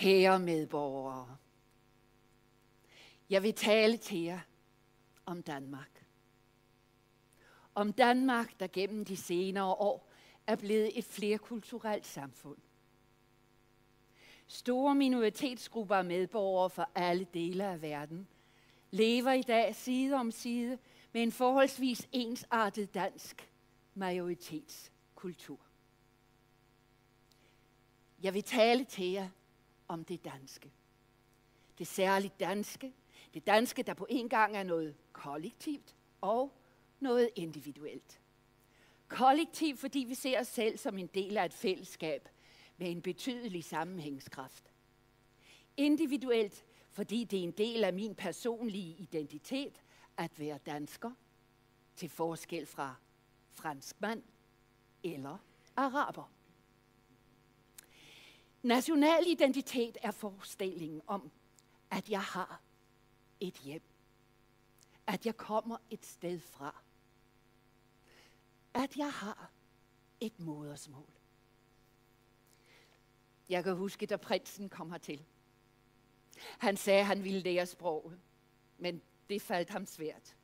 Kære medborgere, jeg vil tale til jer om Danmark. Om Danmark, der gennem de senere år er blevet et flerkulturelt samfund. Store minoritetsgrupper af medborgere fra alle dele af verden lever i dag side om side med en forholdsvis ensartet dansk majoritetskultur. Jeg vil tale til jer om det danske. Det særligt danske. Det danske, der på en gang er noget kollektivt og noget individuelt. Kollektivt, fordi vi ser os selv som en del af et fællesskab med en betydelig sammenhængskraft. Individuelt, fordi det er en del af min personlige identitet at være dansker, til forskel fra franskmand eller araber. National identitet er forestillingen om, at jeg har et hjem. At jeg kommer et sted fra. At jeg har et modersmål. Jeg kan huske, da prinsen kom hertil. Han sagde, at han ville lære sproget, men det faldt ham svært.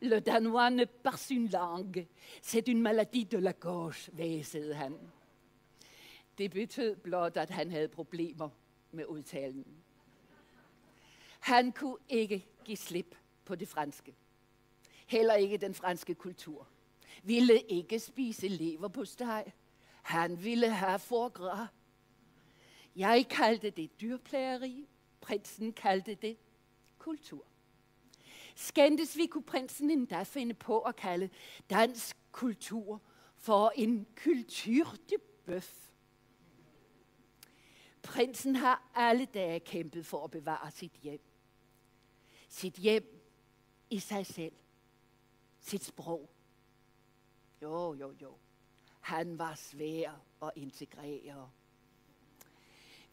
Le danois ne pas une langue. C'est une maladie de la gauche, væsede han. Det betød blot, at han havde problemer med udtalen. Han kunne ikke give slip på det franske. Heller ikke den franske kultur. Ville ikke spise lever på steg. Han ville have forgras. Jeg kaldte det dyrplageri. Prinsen kaldte det kultur. Skændtes vi kunne prinsen endda finde på at kalde dansk kultur for en kultur de bøf. Prinsen har alle dage kæmpet for at bevare sit hjem. Sit hjem i sig selv. Sit sprog. Jo, jo, jo. Han var svær at integrere.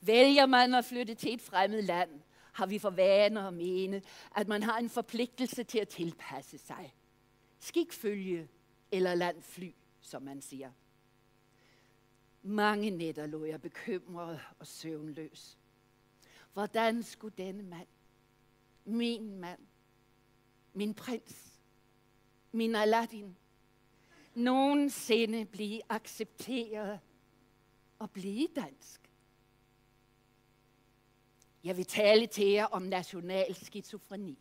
Vælger man at flytte til et fremmed land, har vi for vaner at mene, at man har en forpligtelse til at tilpasse sig. Skikfølge eller landfly, som man siger. Mange nætter lå jeg bekymret og søvnløs. Hvordan skulle denne mand, min mand, min prins, min Aladdin, nogensinde blive accepteret og blive dansk? Jeg vil tale til jer om national skizofreni.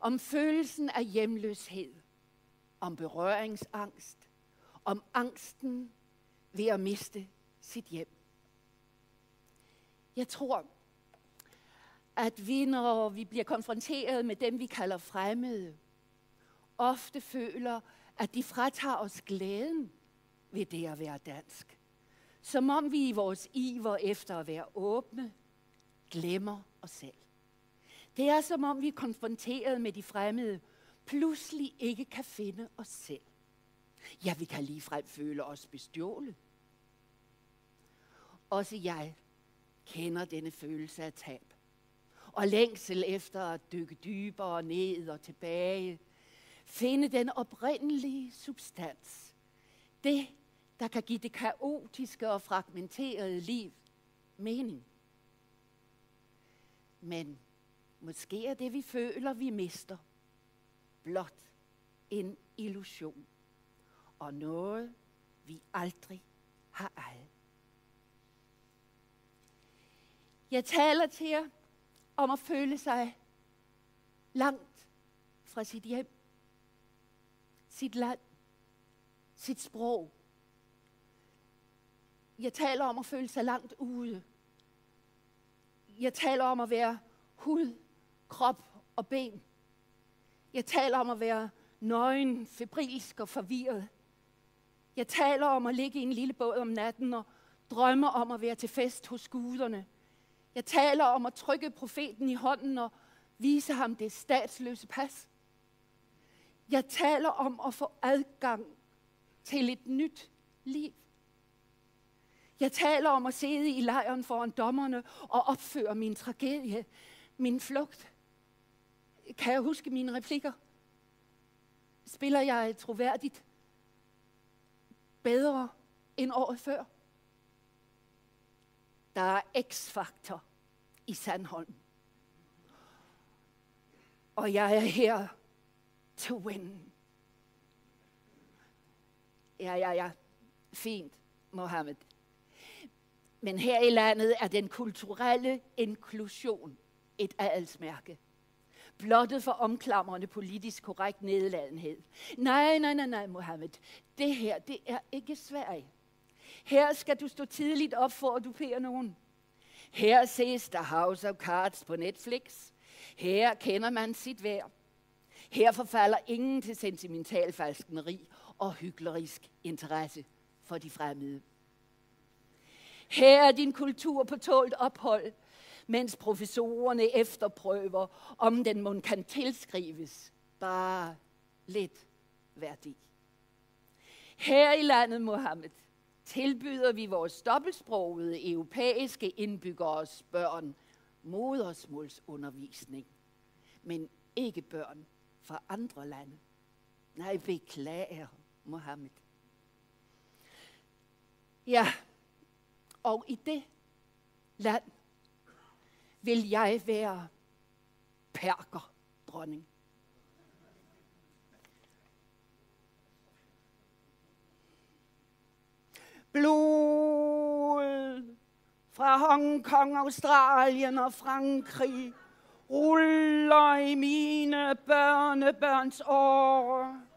Om følelsen af hjemløshed. Om berøringsangst. Om angsten ved at miste sit hjem. Jeg tror, at vi, når vi bliver konfronteret med dem, vi kalder fremmede, ofte føler, at de fratager os glæden ved det at være dansk. Som om vi i vores iver efter at være åbne, glemmer os selv. Det er som om vi er konfronteret med de fremmede, pludselig ikke kan finde os selv. Ja, vi kan ligefrem føle os bestjålet. Også jeg kender denne følelse af tab. Og længsel efter at dykke dybere ned og tilbage. Finde den oprindelige substans. Det, der kan give det kaotiske og fragmenterede liv mening. Men måske er det, vi føler, vi mister, blot en illusion. Og noget, vi aldrig har ejet. Jeg taler til jer om at føle sig langt fra sit hjem, sit land, sit sprog. Jeg taler om at føle sig langt ude jeg taler om at være hud, krop og ben. Jeg taler om at være nøgen, febrilsk og forvirret. Jeg taler om at ligge i en lille båd om natten og drømme om at være til fest hos guderne. Jeg taler om at trykke profeten i hånden og vise ham det statsløse pas. Jeg taler om at få adgang til et nyt liv. Jeg taler om at sidde i lejren foran dommerne og opføre min tragedie, min flugt. Kan jeg huske mine replikker? Spiller jeg troværdigt bedre end året før? der er x-faktor i Sandholm. Og jeg er her to win. Ja, ja, ja. Fint, Mohammed. Men her i landet er den kulturelle inklusion et adelsmærke. Blottet for omklamrende politisk korrekt nedladenhed. Nej, nej, nej, nej, Mohammed. Det her, det er ikke Sverige. Her skal du stå tidligt op for at dupere nogen. Her ses der House of Cards på Netflix. Her kender man sit værd. Her forfalder ingen til sentimental falskneri og hyklerisk interesse for de fremmede. Her er din kultur på tålt ophold, mens professorerne efterprøver, om den mund kan tilskrives bare lidt værdi. Her i landet, Mohammed, tilbyder vi vores dobbeltsprogede europæiske indbyggeres børn modersmålsundervisning, men ikke børn fra andre lande. Nej, beklager, Mohammed. Ja, og i det land vil jeg være perker dronning. Blod fra Hongkong, Australien og Frankrig ruller i mine børnebørns år.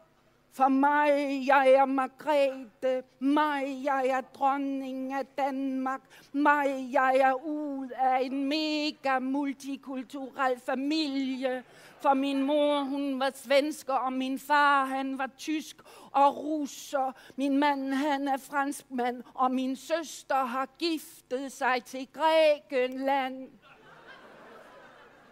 For mig, jeg er Margrethe, mig, jeg er dronning af Danmark, mig, jeg er ud af en mega multikulturel familie. For min mor, hun var svensker, og min far, han var tysk og russer. Min mand, han er franskmand, og min søster har giftet sig til Grækenland.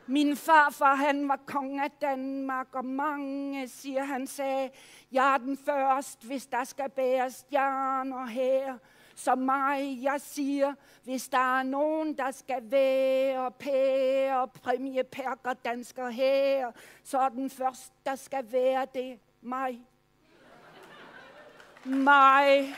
Min farfar, han var kong af Danmark, og mange siger, han sagde, jeg er den først, hvis der skal bære stjerner her. Så mig, jeg siger, hvis der er nogen, der skal være pære, præmie, perker, dansker her, så er den først, der skal være det mig. mig.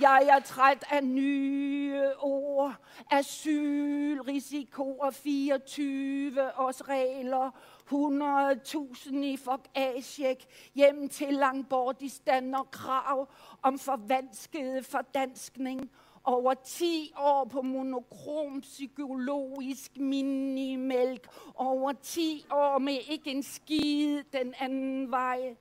Jeg er træt af nye ord, asylrisiko og 24 års regler, 100.000 i Asjek, hjem til Langbordistan og krav om forvanskede fordanskning. Over 10 år på monokrom psykologisk minimælk. Over 10 år med ikke en skid den anden vej.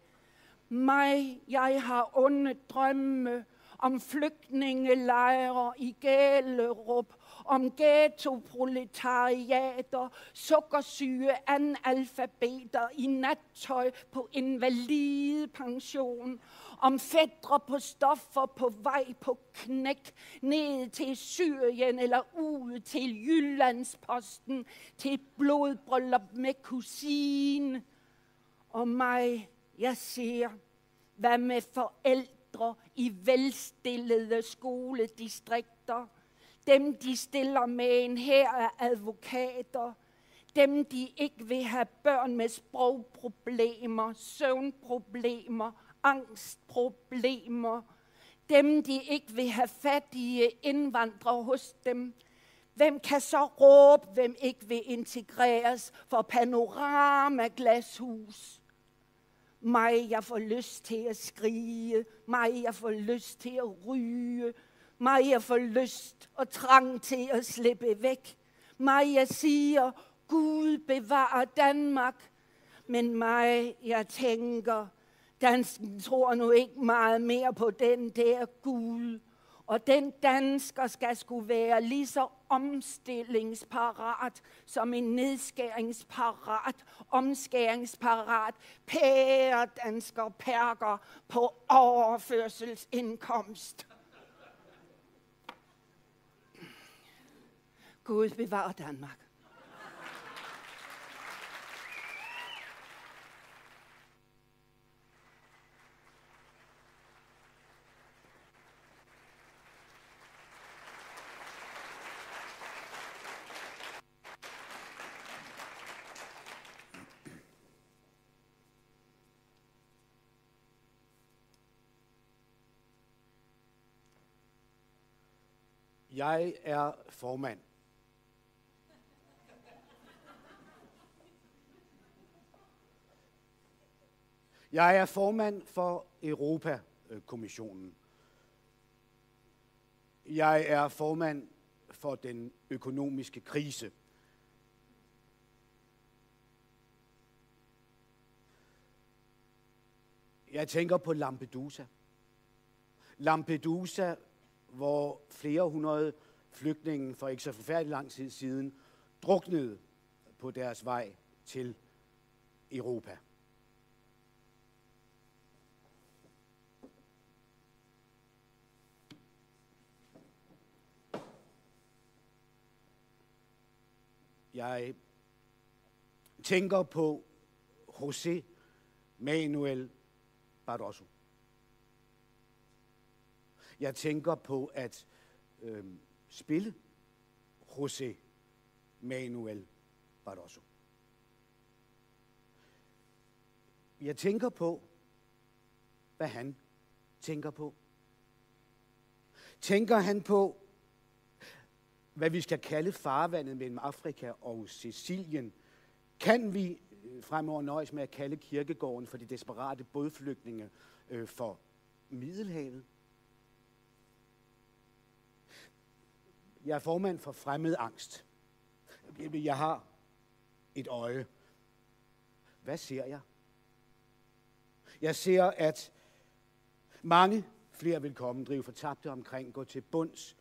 Mig, jeg har onde drømme om flygtningelejre i Gælerup, om ghettoproletariater, sukkersyge analfabeter i nattøj på invalidepension, om fædre på stoffer på vej på knæk, ned til Syrien eller ud til Jyllandsposten, til blodbryllup med kusine. Og mig, jeg siger, hvad med forældre? Forældre i velstillede skoledistrikter. Dem, de stiller med en her af advokater. Dem, de ikke vil have børn med sprogproblemer, søvnproblemer, angstproblemer. Dem, de ikke vil have fattige øh, indvandrere hos dem. Hvem kan så råbe, hvem ikke vil integreres for panoramaglashus? glashus? Mig, jeg får lyst til at skrige. Mig, jeg får lyst til at ryge. Mig, jeg får lyst og trang til at slippe væk. Mig, jeg siger, Gud bevarer Danmark. Men mig, jeg tænker, dansken tror nu ikke meget mere på den der Gud. Og den dansker skal skulle være lige så omstillingsparat som en nedskæringsparat, omskæringsparat, pæredansker perker på overførselsindkomst. Gud bevarer Danmark. Jeg er formand. Jeg er formand for Europakommissionen. Jeg er formand for den økonomiske krise. Jeg tænker på Lampedusa. Lampedusa, hvor flere hundrede flygtninge for ikke så forfærdelig lang tid siden druknede på deres vej til Europa. Jeg tænker på José Manuel Barroso. Jeg tænker på at øh, spille José Manuel Barroso. Jeg tænker på, hvad han tænker på. Tænker han på, hvad vi skal kalde farvandet mellem Afrika og Sicilien, kan vi øh, fremover nøjes med at kalde kirkegården for de desperate bådflygtninge øh, for Middelhavet. Jeg er formand for fremmed angst. Jeg har et øje. Hvad ser jeg? Jeg ser, at mange flere vil komme, drive fortabte omkring, gå til bunds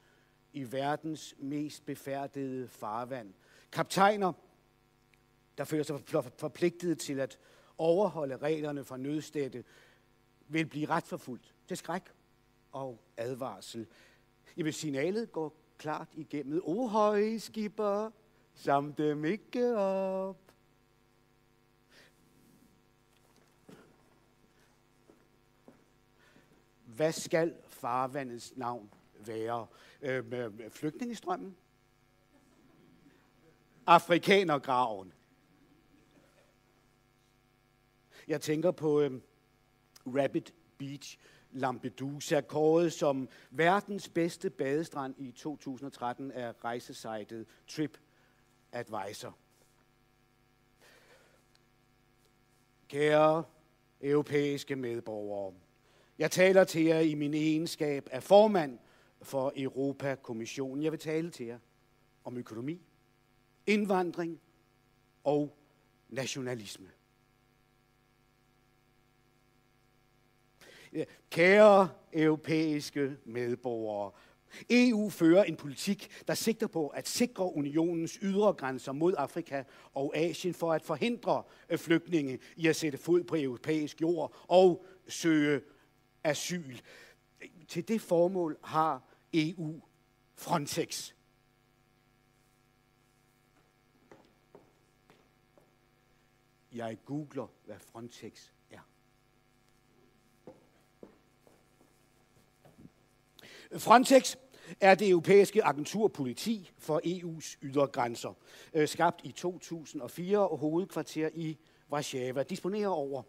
i verdens mest befærdede farvand. Kaptajner, der føler sig forpligtet til at overholde reglerne for nødstætte, vil blive ret forfulgt til skræk og advarsel. I signalet går klart igennem. O høje skipper, sam dem ikke op. Hvad skal farvandets navn være? Øh, flygtningestrømmen? Afrikanergraven. Jeg tænker på øh, Rabbit Beach Lampedusa, kåret som verdens bedste badestrand i 2013 af rejsesejtet Trip Advisor. Kære europæiske medborgere, jeg taler til jer i min egenskab af formand for Europakommissionen. Jeg vil tale til jer om økonomi, indvandring og nationalisme. Kære europæiske medborgere, EU fører en politik, der sigter på at sikre unionens ydre grænser mod Afrika og Asien for at forhindre øh, flygtninge i at sætte fod på europæisk jord og søge asyl. Til det formål har EU Frontex. Jeg googler, hvad Frontex er. Frontex er det europæiske agentur politi for EU's ydre grænser, øh, skabt i 2004 og hovedkvarter i Warszawa, disponerer over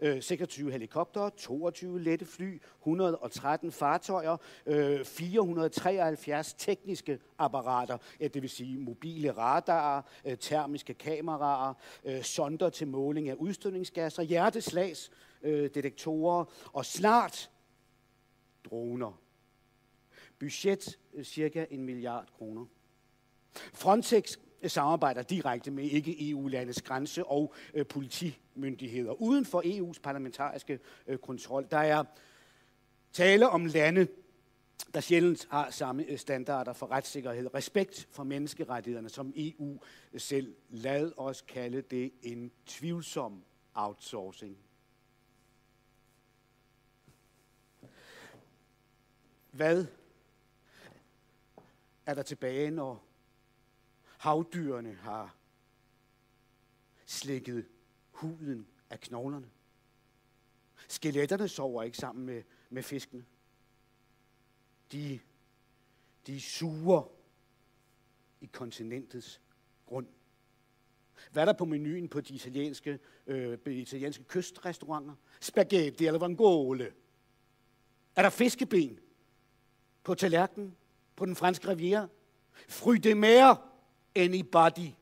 øh, 26 helikoptere, 22 lette fly, 113 fartøjer, øh, 473 tekniske apparater, det vil sige mobile radarer, termiske kameraer, sonder til måling af udstødningsgasser, hjerteslags, detektorer og snart droner. Budget øh, cirka en milliard kroner. Frontex øh, samarbejder direkte med ikke-EU-landes grænse- og øh, politimyndigheder uden for EU's parlamentariske øh, kontrol. Der er tale om lande, der sjældent har samme øh, standarder for retssikkerhed, respekt for menneskerettighederne, som EU selv. Lad os kalde det en tvivlsom outsourcing. Hvad er der tilbage, når havdyrene har slikket huden af knoglerne. Skeletterne sover ikke sammen med, med fiskene. De, de suger i kontinentets grund. Hvad er der på menuen på de italienske, øh, de italienske kystrestauranter? Spaghetti eller vangole. Er der fiskeben på tallerkenen? På den franske riviera. Fruit mere mer, anybody.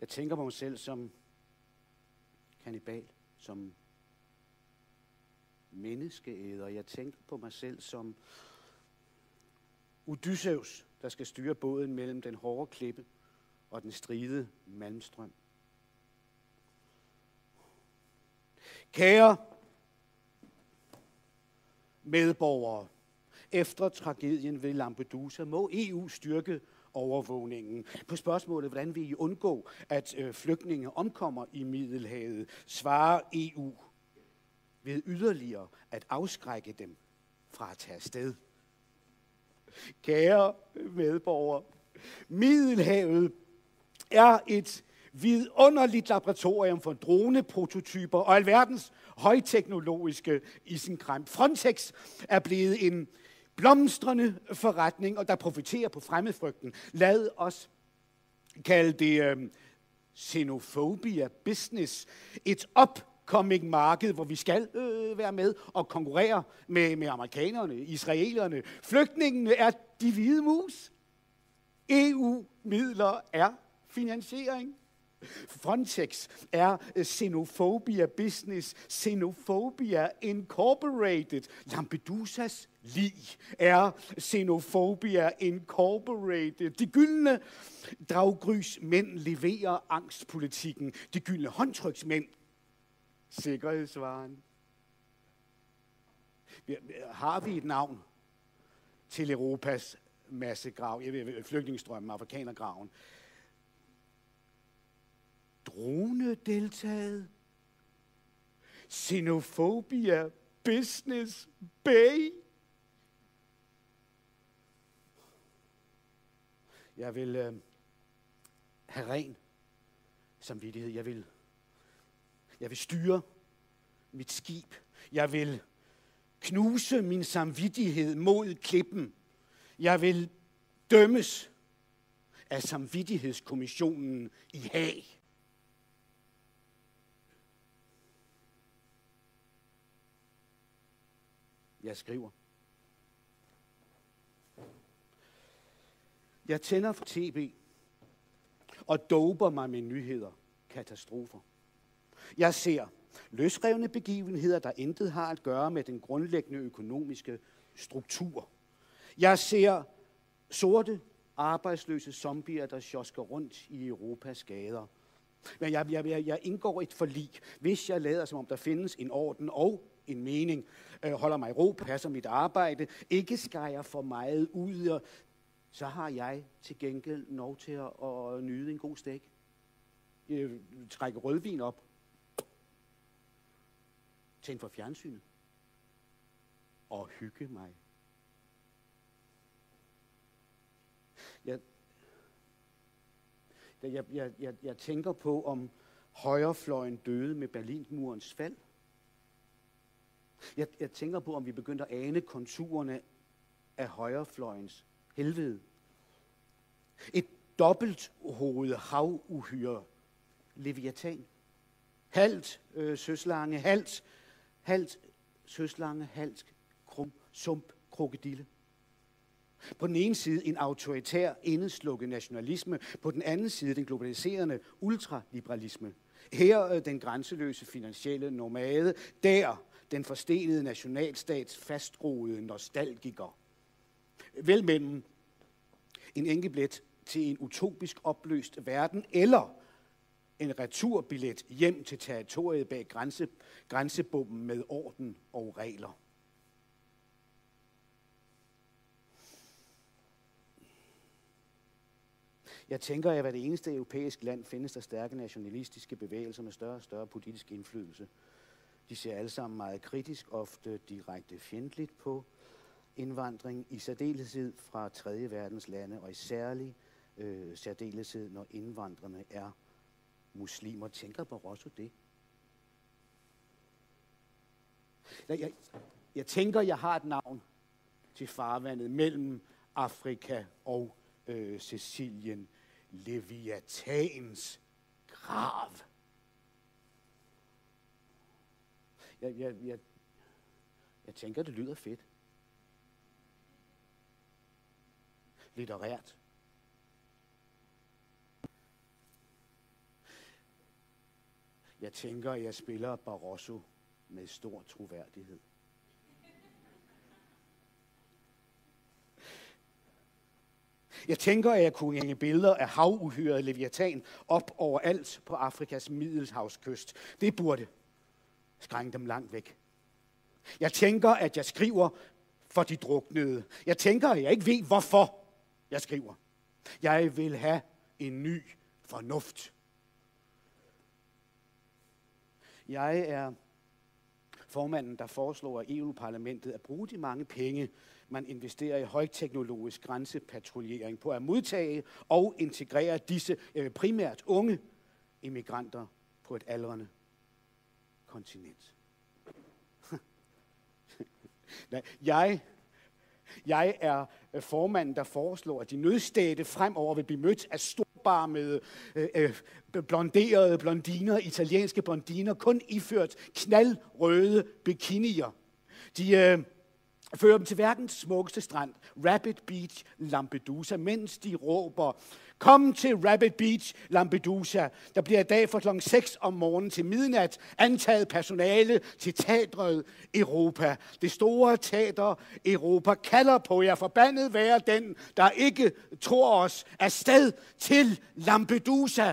Jeg tænker på mig selv som kanibal, som menneskeæder. Jeg tænker på mig selv som Odysseus, der skal styre båden mellem den hårde klippe og den stride malmstrøm. Kære medborgere, efter tragedien ved Lampedusa må EU styrke overvågningen. På spørgsmålet, hvordan vil I undgå, at øh, flygtninge omkommer i Middelhavet, svarer EU ved yderligere at afskrække dem fra at tage afsted. Kære medborgere, Middelhavet er et vidunderligt laboratorium for droneprototyper og alverdens højteknologiske isenkram. Frontex er blevet en blomstrende forretning, og der profiterer på fremmedfrygten. Lad os kalde det øh, xenophobia business. Et upcoming marked, hvor vi skal øh, være med og konkurrere med, med amerikanerne, israelerne. Flygtningene er de hvide mus. EU-midler er finansiering. Frontex er øh, Xenophobia Business, Xenophobia Incorporated. Lampedusas lig er Xenophobia Incorporated. De gyldne draggrys mænd leverer angstpolitikken. De gyldne håndtryksmænd sikkerhedsvaren. Har vi et navn til Europas massegrav, flygtningestrømmen, afrikanergraven? Dronedeltaget, Xenophobia Business Bay. Jeg vil øh, have ren samvittighed. Jeg vil, jeg vil styre mit skib. Jeg vil knuse min samvittighed mod klippen. Jeg vil dømmes af samvittighedskommissionen i Haag. Jeg skriver. Jeg tænder for tv og doper mig med nyheder, katastrofer. Jeg ser løsrevne begivenheder, der intet har at gøre med den grundlæggende økonomiske struktur. Jeg ser sorte, arbejdsløse zombier, der sjosker rundt i Europas gader. Men jeg, jeg, jeg indgår et forlig, hvis jeg lader som om der findes en orden og en mening, øh, holder mig i ro, passer mit arbejde, ikke skærer for meget ud, og så har jeg til gengæld lov til at, at nyde en god stik. Øh, trække rødvin op. Tænd for fjernsynet. Og hygge mig. Jeg, jeg, jeg, jeg, jeg tænker på, om højrefløjen døde med Berlinmurens fald. Jeg, jeg tænker på, om vi begynder at ane konturerne af højrefløjens helvede. Et dobbelt hovedet havuhyre, leviathan. Halvt øh, søslange, halvt, halvt søslange, halvt krum, sump, krokodille. På den ene side en autoritær, indeslukket nationalisme, på den anden side den globaliserende ultraliberalisme. Her øh, den grænseløse finansielle nomade, der den forstenede nationalstats fastgroede nostalgiker. Vel mellem en enkeltbillet til en utopisk opløst verden, eller en returbillet hjem til territoriet bag grænse, grænsebommen med orden og regler. Jeg tænker, at hver det eneste europæiske land findes der stærke nationalistiske bevægelser med større og større politisk indflydelse. De ser alle sammen meget kritisk, ofte direkte fjendtligt på indvandring, i særdeleshed fra tredje verdens lande, og i særlig øh, særdeleshed, når indvandrerne er muslimer. Tænker Barroso det? Jeg, jeg, jeg tænker, jeg har et navn til farvandet mellem Afrika og øh, Sicilien. Leviatans grav. Jeg, jeg, jeg, Jeg tænker, det lyder fedt. Litterært. Jeg tænker, jeg spiller Barroso med stor troværdighed. Jeg tænker, at jeg kunne hænge billeder af havuhyret Leviathan op overalt på Afrikas middelhavskyst. Det burde skræmme dem langt væk. Jeg tænker, at jeg skriver for de druknede. Jeg tænker, at jeg ikke ved, hvorfor jeg skriver. Jeg vil have en ny fornuft. Jeg er formanden, der foreslår at EU-parlamentet at bruge de mange penge, man investerer i højteknologisk grænsepatruljering på at modtage og integrere disse øh, primært unge immigranter på et aldrende kontinent. jeg, jeg er øh, formanden, der foreslår, at de nødstætte fremover vil blive mødt af storbarmede, øh, øh, blonderede blondiner, italienske blondiner, kun iført knaldrøde bikinier. De øh, fører dem til verdens smukkeste strand, Rapid Beach, Lampedusa, mens de råber, Kom til Rabbit Beach, Lampedusa. Der bliver i dag fra kl. 6 om morgenen til midnat antaget personale til teatret Europa. Det store teater Europa kalder på jer. Forbandet være den, der ikke tror os afsted til Lampedusa.